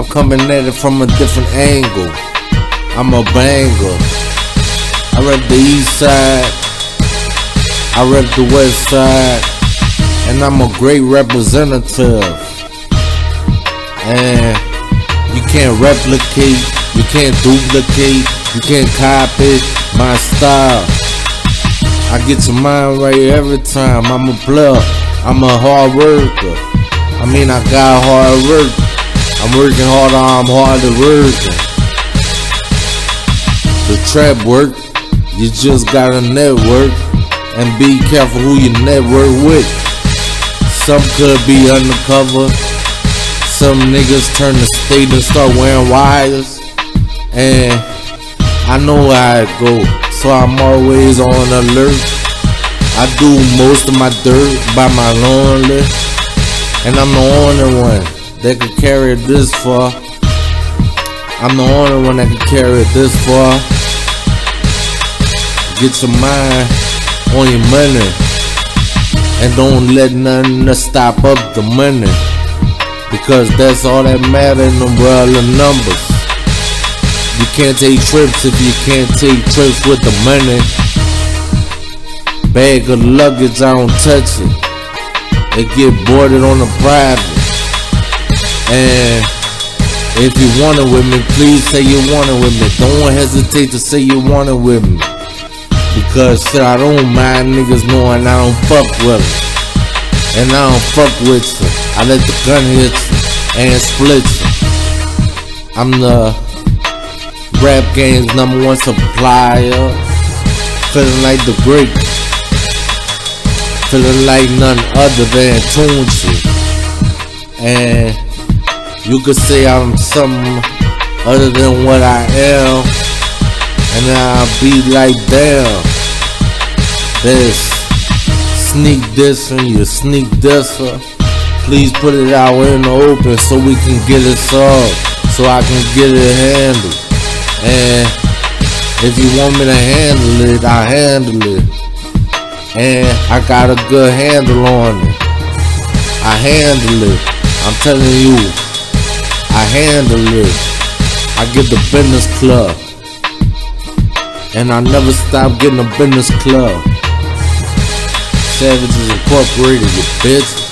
I'm coming at it from a different angle. I'm a banger. I rep the east side. I rep the west side. And I'm a great representative. And you can't replicate, you can't duplicate, you can't copy my style. I get your mind right every time. I'm a player, I'm a hard worker. I mean, I got hard work. I'm working harder, I'm harder working. The trap work, you just gotta network and be careful who you network with. Some could be undercover. Some niggas turn the state and start wearing wires. And I know how it go, so I'm always on alert. I do most of my dirt by my lonely. And I'm the only one that can carry it this far. I'm the only one that can carry it this far. Get your mind on your money. And don't let nothing stop up the money. Because that's all that matter in the world of numbers. You can't take trips if you can't take trips with the money. Bag of luggage, I don't touch it. It get boarded on the private. And if you want it with me, please say you want it with me. Don't hesitate to say you want it with me. Because shit, I don't mind niggas knowing I don't fuck with them. And I don't fuck with you. I let the gun hit you and split you. I'm the rap game's number one supplier. Feeling like the great. Feeling like none other than Tunechi. And you could say I'm something other than what I am. And I'll be like, damn. This sneak this and you sneak this. Please put it out in the open so we can get it solved. So I can get it handled. And if you want me to handle it, I handle it. And I got a good handle on it. I handle it. I'm telling you, I handle it. I get the business club. And I never stop getting a business club. Savages Incorporated, you bitch.